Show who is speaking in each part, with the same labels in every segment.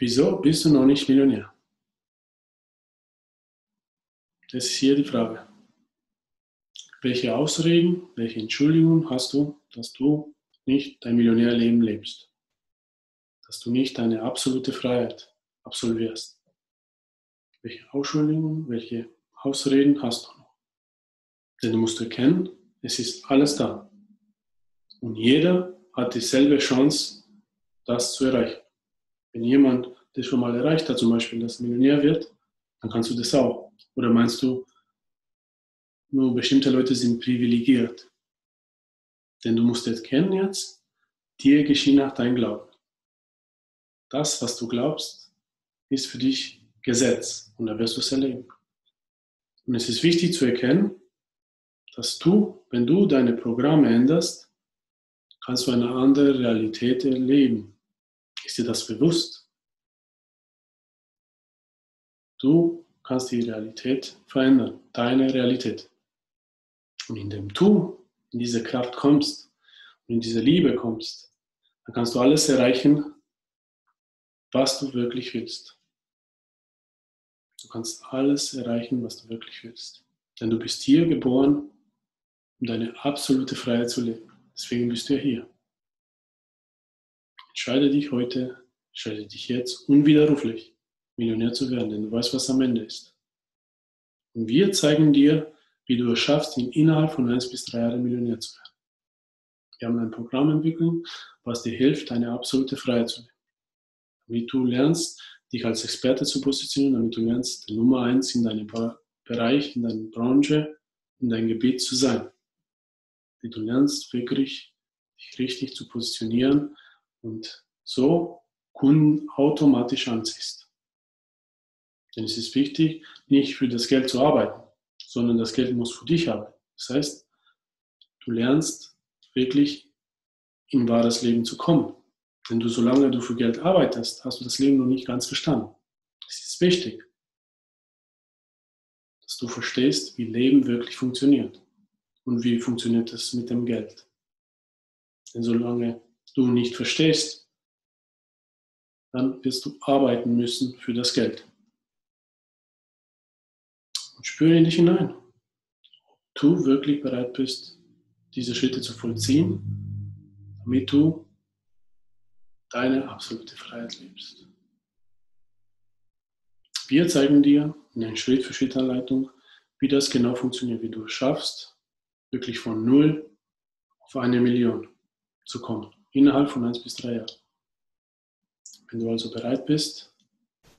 Speaker 1: Wieso bist du noch nicht Millionär? Das ist hier die Frage. Welche Ausreden, welche Entschuldigungen hast du, dass du nicht dein Millionärleben lebst? Dass du nicht deine absolute Freiheit absolvierst? Welche Ausschuldigungen, welche Ausreden hast du noch? Denn du musst erkennen, es ist alles da. Und jeder hat dieselbe Chance, das zu erreichen. Wenn jemand das schon mal erreicht hat, zum Beispiel, dass Millionär wird, dann kannst du das auch. Oder meinst du, nur bestimmte Leute sind privilegiert? Denn du musst jetzt kennen jetzt, dir geschieht nach deinem Glauben. Das, was du glaubst, ist für dich Gesetz und da wirst du es erleben. Und es ist wichtig zu erkennen, dass du, wenn du deine Programme änderst, kannst du eine andere Realität erleben. Ist dir das bewusst? Du kannst die Realität verändern, deine Realität. Und indem du in diese Kraft kommst und in diese Liebe kommst, dann kannst du alles erreichen, was du wirklich willst. Du kannst alles erreichen, was du wirklich willst. Denn du bist hier geboren, um deine absolute Freiheit zu leben. Deswegen bist du ja hier. Entscheide dich heute, entscheide dich jetzt unwiderruflich, Millionär zu werden, denn du weißt, was am Ende ist. Und wir zeigen dir, wie du es schaffst, innerhalb von eins bis drei Jahren Millionär zu werden. Wir haben ein Programm entwickelt, was dir hilft, deine absolute Freiheit zu leben. Damit du lernst, dich als Experte zu positionieren, damit du lernst, der Nummer eins in deinem Bereich, in deiner Branche, in deinem Gebiet zu sein. Damit du lernst, wirklich dich richtig zu positionieren und so Kunden automatisch anziehst. Denn es ist wichtig, nicht für das Geld zu arbeiten, sondern das Geld muss für dich arbeiten. Das heißt, du lernst wirklich in wahres Leben zu kommen. Denn du, solange du für Geld arbeitest, hast du das Leben noch nicht ganz verstanden. Es ist wichtig, dass du verstehst, wie Leben wirklich funktioniert und wie funktioniert es mit dem Geld. Denn solange du nicht verstehst, dann wirst du arbeiten müssen für das Geld. Und spüre in dich hinein, ob du wirklich bereit bist, diese Schritte zu vollziehen, damit du deine absolute Freiheit lebst. Wir zeigen dir in einer Schritt-für-Schritt-Anleitung, wie das genau funktioniert, wie du es schaffst, wirklich von null auf eine Million zu kommen innerhalb von eins bis drei Jahren. Wenn du also bereit bist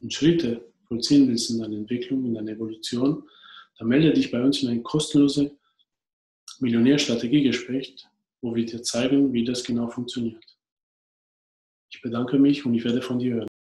Speaker 1: und Schritte vollziehen willst in deiner Entwicklung, in deiner Evolution, dann melde dich bei uns in ein kostenloses Millionärstrategiegespräch, wo wir dir zeigen, wie das genau funktioniert. Ich bedanke mich und ich werde von dir hören.